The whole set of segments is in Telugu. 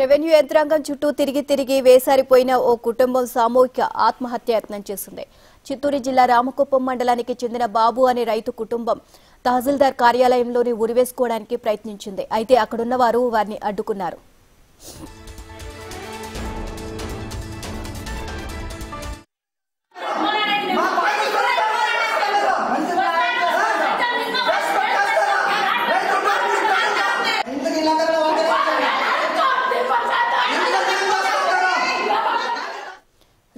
రెవెన్యూ యంత్రాంగం చుట్టూ తిరిగి తిరిగి వేసారిపోయిన ఓ కుటుంబం సామూహిక ఆత్మహత్య యత్నం చేసింది. చిత్తూరు జిల్లా రామకుప్పం మండలానికి చెందిన బాబు అనే రైతు కుటుంబం తహసీల్దార్ కార్యాలయంలోని ఉరివేసుకోవడానికి ప్రయత్నించింది. అయితే అక్కడున్న వారు వారిని అడ్డుకున్నారు.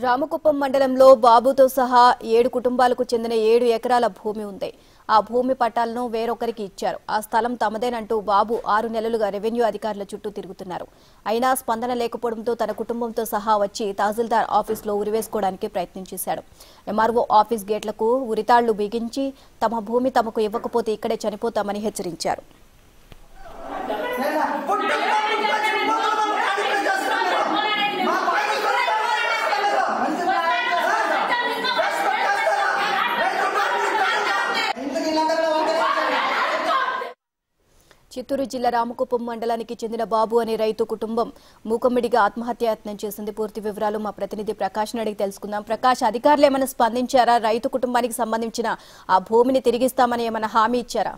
రామకుప్పం మండలంలో బాబుతో సహా ఏడు కుటుంబాలకు చెందిన ఏడు ఎకరాల భూమి ఉంది. ఆ భూమి పట్టాలను వేరొకరికి ఇచ్చారు. ఆ స్థలం తమదేనంటూ బాబు ఆరు నెలలుగా రెవెన్యూ అధికారుల చుట్టూ తిరుగుతున్నారు. అయినా స్పందన లేకపోవడంతో తన కుటుంబంతో సహా వచ్చి తహసీల్దార్ ఆఫీసులో ఉరివేసుకోవడానికి ప్రయత్నం చేశాడు. ఎంఆర్ఓ ఆఫీస్ గేట్లకు ఉరితాళ్ళు బిగించి తమ భూమి తమకు ఇవ్వకపోతే ఇక్కడే చనిపోతామని హెచ్చరించారు. చిత్తూరు జిల్లా రామకుప్పం మండలానికి చెందిన బాబు అనే రైతు కుటుంబం మూకమ్మిడిగా ఆత్మహత్యాయత్నం చేసింది. పూర్తి వివరాలు మా ప్రతినిధి ప్రకాష్ అడిగి తెలుసుకుందాం. ప్రకాష్ అధికారులు ఏమైనా స్పందించారా? రైతు కుటుంబానికి సంబంధించిన ఆ భూమిని తిరిగిస్తామని ఏమైనా హామీ ఇచ్చారా?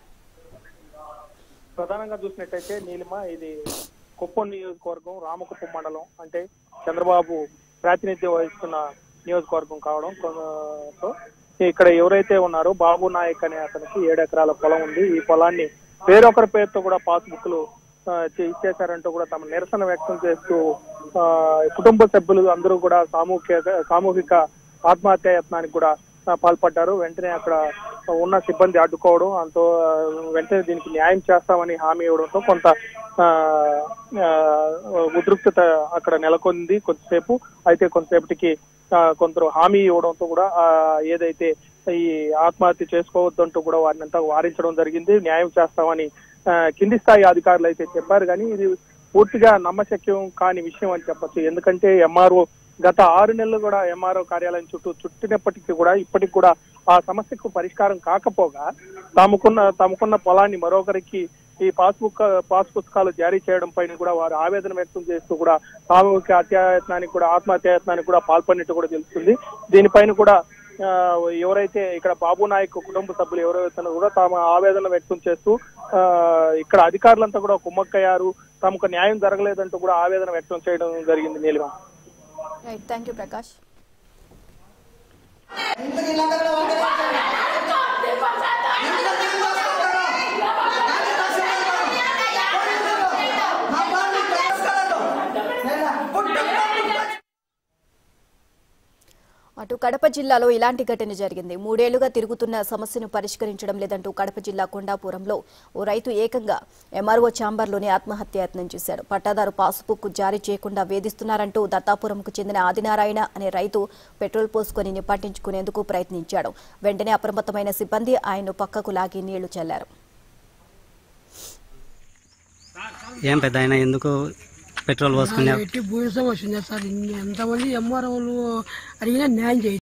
ప్రధానంగా చూసినట్టయితే నీలిమ ఇది కుప్పం నియోజకవర్గం రామకుప్పం మండలం. అంటే చంద్రబాబు ప్రాతినిధ్యం వహిస్తున్న నియోజకవర్గం కావడం. కొ- ఇక్కడ ఎవరైతే ఉన్నారో బాబు నాయక్ అనే అతనికి ఏడు ఎకరాల పొలం ఉంది. ఈ పొలాన్ని వేరొకరి పేరుతో కూడా పాస్ బుక్లు ఇచ్చేశారంటూ కూడా తమ నిరసన వ్యక్తం చేస్తూ ఆ, కుటుంబ సభ్యులు అందరూ కూడా సామూహిక సామూహిక ఆత్మహత్య యత్నానికి కూడా పాల్పడ్డారు. వెంటనే అక్కడ ఉన్న సిబ్బంది అడ్డుకోవడం అంతో వెంటనే దీనికి న్యాయం చేస్తామని హామీ ఇవ్వడంతో కొంత ఆ, ఉద్రిక్తత అక్కడ నెలకొంది కొంతసేపు. అయితే కొంతసేపటికి కొందరు హామీ ఇవ్వడంతో కూడా ఏదైతే ఈ ఆత్మహత్య చేసుకోవద్దంటూ కూడా వారిని అంతా వారించడం జరిగింది. న్యాయం చేస్తామని కింది స్థాయి అధికారులు అయితే చెప్పారు. కానీ ఇది పూర్తిగా నమ్మశక్యం కాని విషయం అని చెప్పొచ్చు. ఎందుకంటే ఎంఆర్ఓ గత ఆరు నెలలు కూడా ఎంఆర్ఓ కార్యాలయం చుట్టూ చుట్టినప్పటికీ కూడా ఇప్పటికి కూడా ఆ సమస్యకు పరిష్కారం కాకపోగా తమకున్న తమకున్న పొలాన్ని మరొకరికి ఈ పాస్బుక్ పాస్ పుస్తకాలు జారీ చేయడం పైన కూడా వారు ఆవేదన వ్యక్తం చేస్తూ కూడా సామూహిక అత్యాయత్నానికి కూడా ఆత్మహత్యాయత్నానికి కూడా పాల్పడినట్టు కూడా తెలుస్తుంది. దీనిపైన కూడా ఎవరైతే ఇక్కడ బాబు నాయక్ కుటుంబ సభ్యులు ఎవరైతే కూడా తమ ఆవేదన వ్యక్తం చేస్తూ ఆ, ఇక్కడ అధికారులంతా కూడా కుమ్మక్కయ్యారు. తమకు న్యాయం జరగలేదంటూ కూడా ఆవేదన వ్యక్తం చేయడం జరిగింది Neelima. Right thank you Prakash అటు కడప జిల్లాలో ఇలాంటి ఘటన జరిగింది. మూడేళ్ళుగా తిరుగుతున్న సమస్యను పరిష్కరించడం లేదంటూ కడప జిల్లా కొండాపురంలో ఓ రైతు ఏకంగా ఎంఆర్ఓ ఛాంబర్లోనే ఆత్మహత్యాయత్నం చేశాడు. పట్టాదారు పాస్బుక్ జారీ చేయకుండా వేధిస్తున్నారంటూ దత్తాపురంకు చెందిన ఆదినారాయణ అనే రైతు పెట్రోల్ పోసుకొని నిపాటించుకునేందుకు ప్రయత్నించాడు. వెంటనే అప్రమత్తమైన సిబ్బంది ఆయన్ను పక్కకు లాగి నీళ్ళు చల్లారు. ఏం పెద్ద ఆయన ఎందుకు పెట్రోల్ పోసుకున్నా ఎట్టి భూమి సమస్య సార్? ఎంతమంది ఎంఆర్ఓలు అడిగినా న్యాయం చేయ